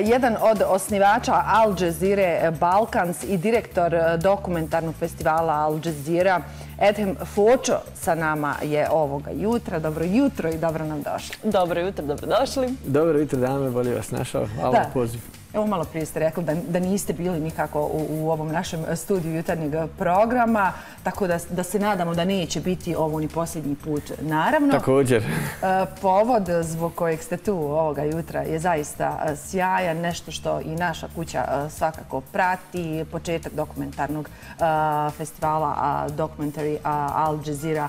Jedan od osnivača Al Jazeera Balkans i direktor dokumentarnog festivala Al Jazeera Edhem Fočo sa nama je ovoga jutra. Dobro jutro i dobro nam došli. Dobro jutro, dobro došli. Dobro jutro, dame, bolje vas našao. Hvala poziv. Evo malo prije ste rekli da niste bili nikako u ovom našem studiju jutarnjeg programa, tako da se nadamo da neće biti ovo ni posljednji put. Naravno, Također. E, povod zbog kojeg ste tu ovoga jutra je zaista e, sjajan, nešto što i naša kuća e, svakako prati. Početak dokumentarnog festivala Documentary Al Jazeera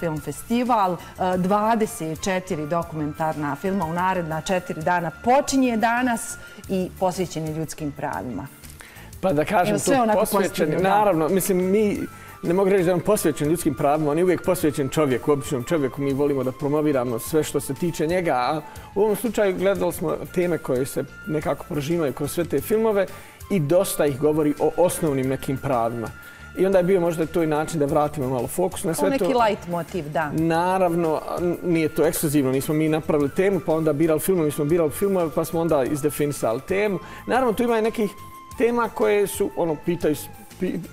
Film Festival. 24 dokumentarna filma u naredna četiri dana počinje danas i posvećeni ljudskim pravima. Pa da kažem, to posvećeni, naravno, mislim, mi ne mogu reći da on posvećen ljudskim pravima, on je uvijek posvećen čovjeku, običnom čovjeku, mi volimo da promoviramo sve što se tiče njega, a u ovom slučaju gledali smo teme koje se nekako prožimaju kroz sve te filmove i dosta ih govori o osnovnim nekim pravima. I onda je bio možda to i način da vratimo malo fokus na sve to. neki light motiv, da. Naravno, nije to ekskluzivno, nismo mi napravili temu, pa onda birali filmove, mi smo birali filmove, pa smo onda izdefinisali temu. Naravno, tu ima i nekih tema koje su, ono, pitaju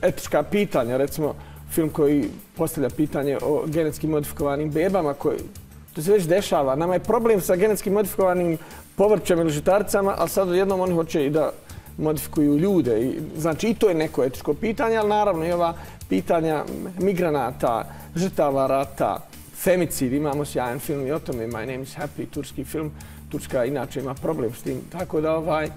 etička pitanja, recimo film koji postavlja pitanje o genetski modifikovanim bebama, koji to se već dešava. Nama je problem sa genetski modifikovanim povrćama ili žitaricama, ali sad jednom oni hoće i da modifikuju ljude. I, znači i to je neko etičko pitanje, ali naravno i ova pitanja migranata, žrtava rata, femicid, imamo sjajan film i o tome, My Name is Happy, turski film. Turska inače ima problem s tim. Tako da ovaj,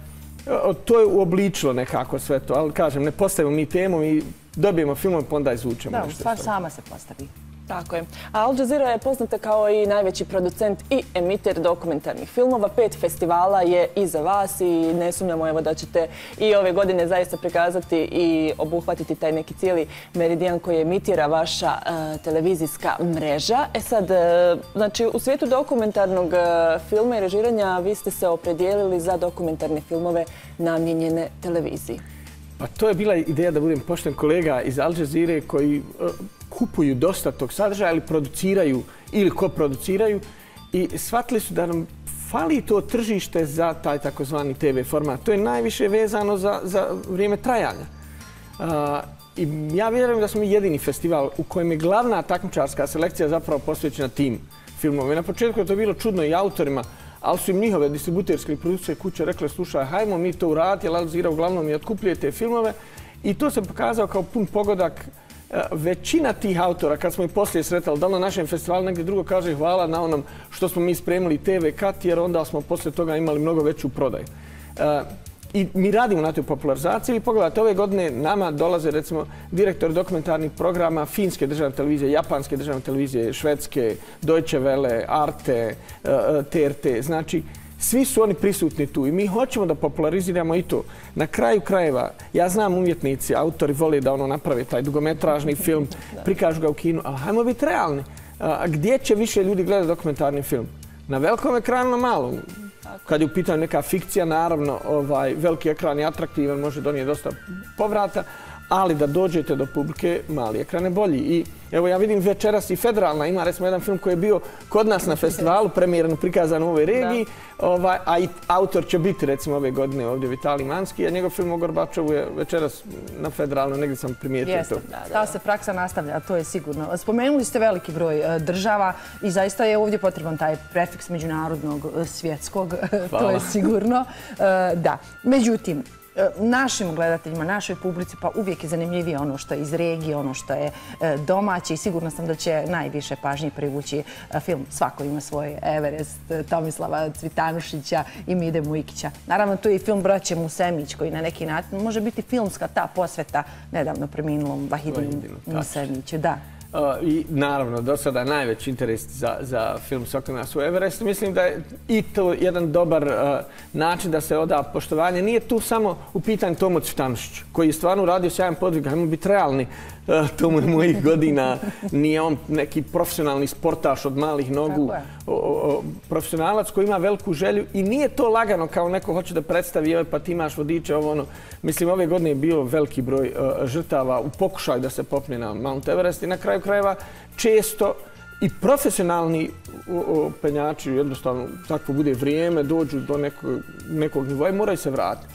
to je uobličilo nekako sve to, ali kažem, ne postavimo mi temu i dobijemo film, pa onda izvučemo nešto. Da, stvar sama se postavi. Tako je. A Al Jazeera je poznata kao i najveći producent i emiter dokumentarnih filmova. Pet festivala je iza vas i ne sumnjamo evo da ćete i ove godine zaista prikazati i obuhvatiti taj neki cijeli meridijan koji emitira vaša e, televizijska mreža. E sad, e, znači, u svijetu dokumentarnog e, filma i režiranja vi ste se opredijelili za dokumentarne filmove namjenjene televiziji. Pa to je bila ideja da budem pošten kolega iz Al Jazeera koji kupuju dosta tog sadržaja ili produciraju ili ko produciraju i shvatili su da nam fali to tržište za taj takozvani TV format. To je najviše vezano za, za vrijeme trajanja. Uh, I ja vjerujem da smo jedini festival u kojem je glavna takmičarska selekcija zapravo posvećena tim filmovima. Na početku je to bilo čudno i autorima, ali su im njihove distributerske i producije kuće rekle slušaj, hajmo mi to uraditi, jer Alzira uglavnom i otkupljuje te filmove. I to se pokazao kao pun pogodak većina tih autora, kad smo ih poslije sretali, da na našem festivalu negdje drugo kaže hvala na onom što smo mi spremili TV kat, jer onda smo poslije toga imali mnogo veću prodaju. E, I mi radimo na toj popularizaciji. I pogledajte, ove godine nama dolaze recimo direktor dokumentarnih programa finske državne televizije, japanske državne televizije, švedske, Deutsche Welle, Arte, e, e, TRT. Znači, Svi su oni prisutni tu i mi hoćemo da populariziramo i to. Na kraju krajeva, ja znam umjetnici, autori voli da ono naprave taj dugometražni film, prikažu ga u kinu, ali hajmo biti realni. A gdje će više ljudi gledati dokumentarni film? Na velikom ekranu, na malom. Kad je u pitanju neka fikcija, naravno, ovaj, veliki ekran je atraktivan, može donijeti dosta povrata, ali da dođete do publike, mali ekran je bolji. I evo ja vidim večeras i federalna ima recimo jedan film koji je bio kod nas na festivalu, premijerno prikazan u ovoj regiji, ovaj, a i autor će biti recimo ove godine ovdje Vitali Manski, a njegov film o Gorbačovu je večeras na federalno, negdje sam primijetio Jeste, to. Ta se praksa nastavlja, to je sigurno. Spomenuli ste veliki broj e, država i zaista je ovdje potreban taj prefiks međunarodnog e, svjetskog, to je sigurno. E, da, međutim, našim gledateljima, našoj publici, pa uvijek je zanimljivije ono što je iz regije, ono što je e, domaće i sigurno sam da će najviše pažnje privući e, film. Svako ima svoj Everest, Tomislava Cvitanušića i Mide Mujkića. Naravno, tu je i film Braće Musemić koji na neki način može biti filmska ta posveta nedavno preminulom Vahidinu Musemiću. Da. I naravno, do sada najveći interes za, za film Sokolina su Everest. Mislim da je i to jedan dobar način da se oda poštovanje. Nije tu samo u pitanju Tomo Cvitanušić, koji je stvarno uradio sjajan podvig. Hajmo biti realni. E, to mu je mojih godina. Nije on neki profesionalni sportaš od malih nogu. Profesionalac koji ima veliku želju i nije to lagano kao neko hoće da predstavi evo pa ti imaš vodiče ovo ono. Mislim, ove godine je bio veliki broj e, žrtava u pokušaju da se popne na Mount Everest i na kraju krajeva često i profesionalni penjači, jednostavno, tako bude vrijeme, dođu do nekog, nekog nivoja, moraju se vratiti.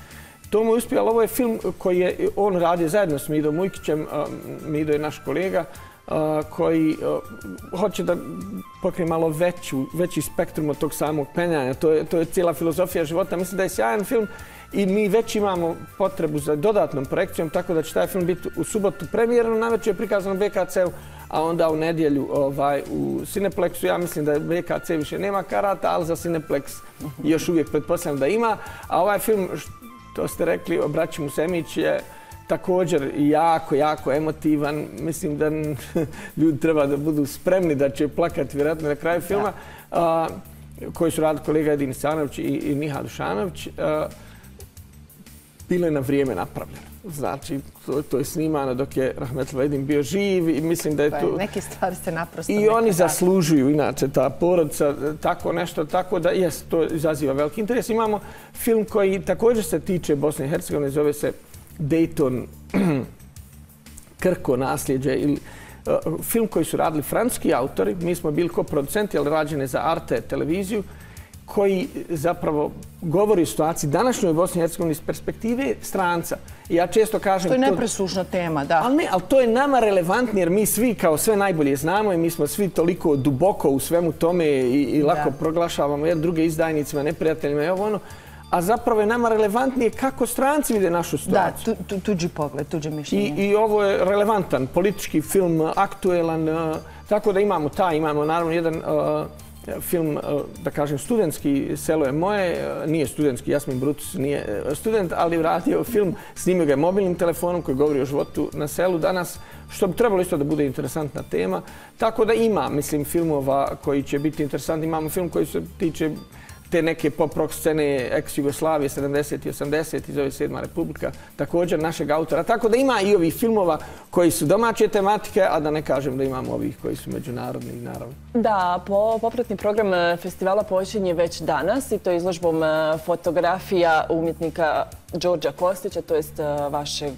To mu je uspio, ali ovo je film koji je on radi zajedno s Midom Mujkićem. Mido je naš kolega koji hoće da pokrije malo veću, veći spektrum od tog samog penjanja. To je, to je cijela filozofija života. Mislim da je sjajan film i mi već imamo potrebu za dodatnom projekcijom, tako da će taj film biti u subotu premijerno, na je prikazano BKC-u, a onda u nedjelju ovaj, u Cineplexu. Ja mislim da BKC više nema karata, ali za Cineplex još uvijek pretpostavljam da ima. A ovaj film, to ste rekli, obraći mu Semić je također jako, jako emotivan. Mislim da ljudi treba da budu spremni da će plakati vjerojatno na kraju filma. koji su radili kolega Edin Sanović i, i Miha Dušanović. bilo je na vrijeme napravljeno. Znači, to, to je snimano dok je Rahmetl Edin bio živ i mislim da je pa to... Neke stvari se naprosto... I oni zaslužuju, inače, ta porodca, tako nešto, tako da, jes, to izaziva veliki interes. Imamo film koji također se tiče Bosne i Hercegovine, zove se Dayton Krko nasljeđe ili uh, film koji su radili francuski autori. Mi smo bili ko producenti, ali rađene za Arte televiziju koji zapravo govori o situaciji današnjoj Bosni i Hercegovini iz perspektive stranca. Ja često kažem... To je nepresušna tema, da. Ali ne, ali to je nama relevantno jer mi svi kao sve najbolje znamo i mi smo svi toliko duboko u svemu tome i, i lako proglašavamo jedan druge izdajnicima, neprijateljima i ovo ono a zapravo je nama relevantnije kako stranci vide našu situaciju. Da, tuđi pogled, tuđe mišljenje. I, I ovo je relevantan politički film, aktuelan, uh, tako da imamo taj, imamo naravno jedan uh, film, uh, da kažem, studentski, Selo je moje, nije studentski, Jasmin Brutus nije student, ali radio film, snimio ga je mobilnim telefonom koji govori o životu na selu danas, što bi trebalo isto da bude interesantna tema. Tako da ima, mislim, filmova koji će biti interesantni. Imamo film koji se tiče te neke pop-rock scene ex-Jugoslavije, 70. i 80. iz ove sedma republika, također našeg autora. Tako da ima i ovih filmova koji su domaće tematike, a da ne kažem da imamo ovih koji su međunarodni, naravno. Da, po popratni program eh, festivala počinje već danas i to izložbom eh, fotografija umjetnika Đorđa Kostića, to jest e, vašeg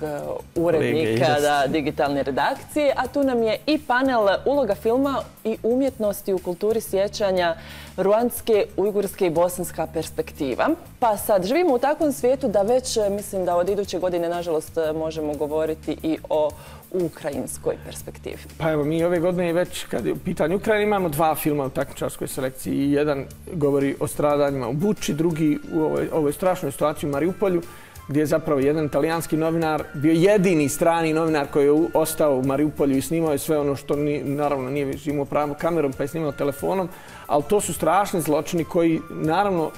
urednika da, digitalne redakcije. A tu nam je i panel uloga filma i umjetnosti u kulturi sjećanja ruandske, ujgurske i bosanska perspektiva. Pa sad, živimo u takvom svijetu da već, mislim da od iduće godine, nažalost, možemo govoriti i o ukrajinskoj perspektivi. Pa evo, mi ove godine već, kad je u pitanju Ukrajine, imamo dva filma u takmičarskoj selekciji. Jedan govori o stradanjima u Buči, drugi u ovoj, ovoj strašnoj situaciji u Mariupolju, gdje je zapravo jedan italijanski novinar bio jedini strani novinar koji je ostao u Mariupolju i snimao je sve ono što ni, naravno nije imao pravo kamerom pa je snimao telefonom. Ali to su strašni zločini koji naravno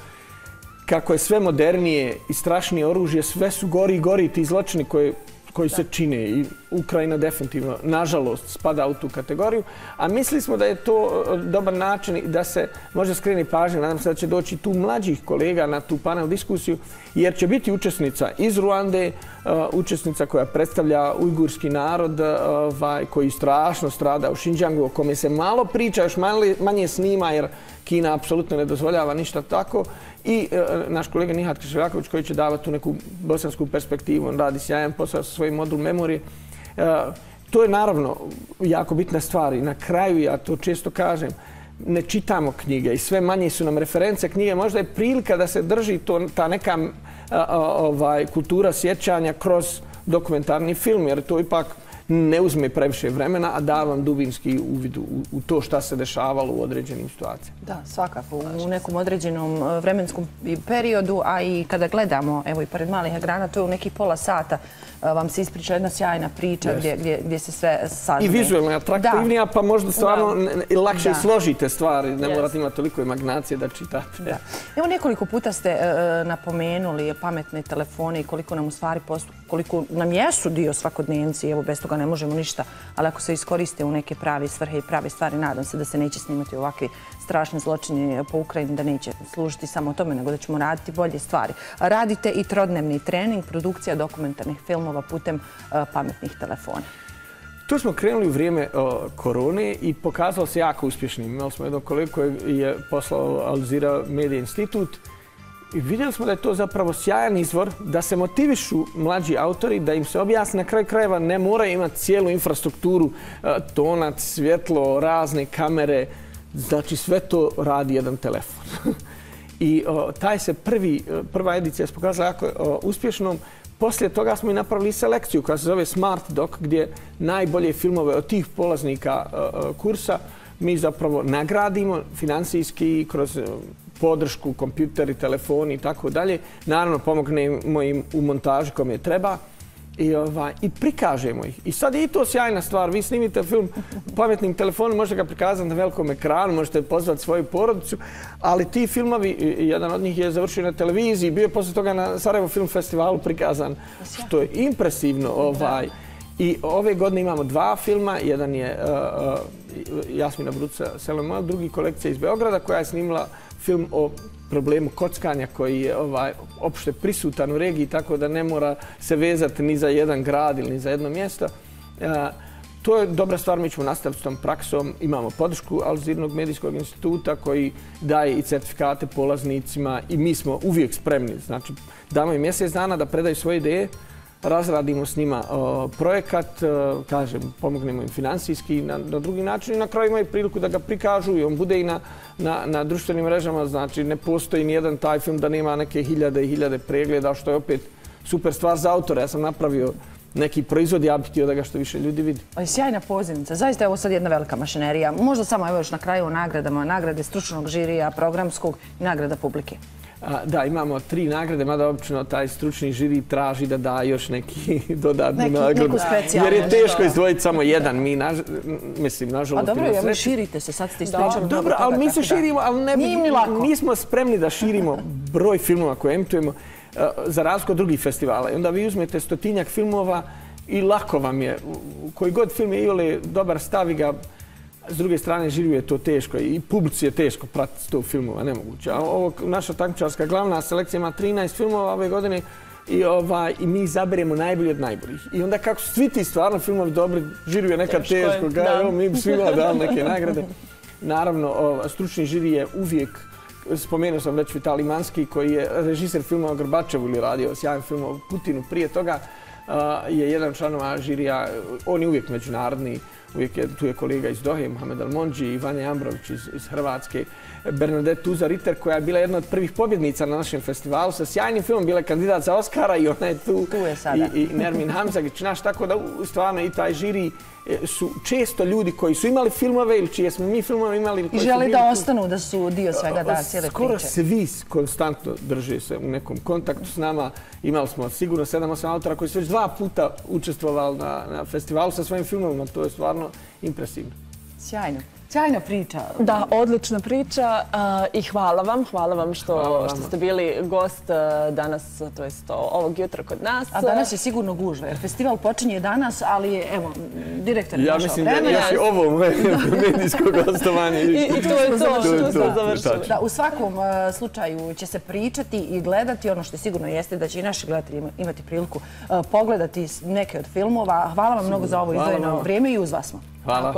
kako je sve modernije i strašnije oružje, sve su gori i gori ti zločini koje koji se čine i Ukrajina definitivno, nažalost, spada u tu kategoriju. A mislili smo da je to e, dobar način da se može skreni pažnje. Nadam se da će doći tu mlađih kolega na tu panel diskusiju, jer će biti učesnica iz Ruande, e, učesnica koja predstavlja ujgurski narod e, ovaj, koji strašno strada u Xinjiangu, o kome se malo priča, još manje snima, jer Kina apsolutno ne dozvoljava ništa tako. I e, naš kolega Nihat Kriševaković koji će davati tu neku bosansku perspektivu, on radi sjajan posao sa svojim modul memorije. E, to je naravno jako bitna stvar i na kraju, ja to često kažem, ne čitamo knjige i sve manje su nam reference knjige. Možda je prilika da se drži to, ta neka e, e, ovaj, kultura sjećanja kroz dokumentarni film, jer to ipak ne uzme previše vremena, a da vam dubinski uvid u, u to šta se dešavalo u određenim situacijama. Da, svakako. U nekom određenom e, vremenskom periodu, a i kada gledamo, evo i pored malih ekrana, to je u nekih pola sata, vam se ispriča jedna sjajna priča gdje, gdje, gdje se sve sažme. I vizualno je atraktivnija, pa možda stvarno da. lakše da. složite stvari. Ne yes. morate imati toliko imaginacije da čitate. Da. Evo nekoliko puta ste uh, napomenuli pametne telefone i koliko nam u stvari postu, koliko nam jesu dio svakodnevnici, evo bez toga ne možemo ništa, ali ako se iskoriste u neke pravi svrhe i pravi stvari, nadam se da se neće snimati ovakvi strašni zločini po Ukrajini, da neće služiti samo tome, nego da ćemo raditi bolje stvari. Radite i trodnevni trening, produkcija dokumentarnih filmova putem e, pametnih telefona. Tu smo krenuli u vrijeme uh, korone i pokazalo se jako uspješnim. Imali smo jednog kolegu koji je poslao Alzira Media Institut I vidjeli smo da je to zapravo sjajan izvor da se motivišu mlađi autori, da im se objasni na kraju krajeva ne moraju imati cijelu infrastrukturu, e, tonac, svjetlo, razne kamere, znači sve to radi jedan telefon. I taj se prvi, e, prva edicija se pokazala jako uspješnom. Poslije toga smo i napravili selekciju koja se zove Smart Doc, gdje najbolje filmove od tih polaznika e, e, kursa mi zapravo nagradimo financijski kroz podršku, kompjuteri, telefoni i tako dalje. Naravno, pomognemo im u montaži kom je treba i, ovaj, i prikažemo ih. I sad je i to sjajna stvar. Vi snimite film pametnim telefonom, možete ga prikazati na velikom ekranu, možete pozvati svoju porodicu, ali ti filmovi, jedan od njih je završio na televiziji, bio je posle toga na Sarajevo Film Festivalu prikazan, što je impresivno. Ovaj. I ove godine imamo dva filma. Jedan je uh, uh, Jasmina Bruca Selema, drugi kolekcija iz Beograda koja je snimila film o problemu kockanja koji je ovaj opšte prisutan u regiji tako da ne mora se vezati ni za jedan grad ili ni za jedno mjesto. E, to je dobra stvar, mi ćemo nastaviti s tom praksom. Imamo podršku Alzirnog medijskog instituta koji daje i certifikate polaznicima i mi smo uvijek spremni. Znači, damo im mjesec dana da predaju svoje ideje, razradimo s njima projekat, kažem, pomognemo im finansijski na, na drugi način i na kraju imaju priliku da ga prikažu i on bude i na, na, na društvenim mrežama. Znači, ne postoji ni jedan taj film da nema neke hiljade i hiljade pregleda, što je opet super stvar za autora. Ja sam napravio neki proizvod, ja bih htio da ga što više ljudi vidi. O, sjajna pozivnica. Zaista je ovo sad jedna velika mašinerija. Možda samo evo još na kraju o nagradama, nagrade stručnog žirija, programskog i nagrada publike. Da, imamo tri nagrade, mada obično taj stručni žiri traži da da još neki dodatni nagradu. Neku. Jer je teško izdvojiti samo jedan. Mi, mislim, nažalost... A dobro, ja, vi širite se, sad ste ispričali. Dobro, ali mi se širimo, ali ne... Nismo spremni da širimo broj filmova koje emitujemo za razliku od drugih festivala. I onda vi uzmete stotinjak filmova i lako vam je. Koji god film je ili dobar, stavi ga S druge strane, žiriju je to teško i publici je teško pratiti sto filmova, nemoguće. A ovo, naša takmičarska glavna selekcija ima 13 filmova ove godine i, ovaj, i mi izaberemo najbolji od najboljih. I onda kako su svi ti stvarno filmovi dobri, žiriju je nekad teško, teško ga, evo, mi bi svima dali neke nagrade. Naravno, stručni žiri je uvijek, spomenuo sam već Vitali Manski, koji je režiser filma o Grbačevu ili radio sjajan film o Putinu prije toga, je jedan članova žirija, on je uvijek međunarodni, uvijek je, tu je kolega iz Dohe, Mohamed Almonđi i Vanja Ambrović iz, iz Hrvatske, Bernadette Tuza Ritter, koja je bila jedna od prvih pobjednica na našem festivalu sa sjajnim filmom, bila je kandidat za Oscara i ona je tu. Tu je sada. I, i Nermin Hamzagić, naš, tako da stvarno i taj žiri e, su često ljudi koji su imali filmove ili čije smo mi filmove imali. I želi da ostanu, da su dio svega da cijele priče. Skoro svi konstantno drže se u nekom kontaktu s nama. Imali smo sigurno 7-8 autora koji su već dva puta učestvovali na, na festivalu sa svojim filmovima. To je stvarno impresivno. Sjajno. Sjajna priča. Da, odlična priča i hvala vam. Hvala vam što, što ste bili gost danas, to jest ovog jutra kod nas. A danas je sigurno gužva, jer festival počinje danas, ali evo, direktor je ja našao vreme. Ja mislim da je ovo medijsko gostovanje. I, I to je to, što smo završili. Da, u svakom slučaju će se pričati i gledati ono što sigurno jeste da će i naši gledatelji imati priliku pogledati neke od filmova. Hvala vam mnogo za ovo izdvojeno vrijeme i uz vas smo. Hvala.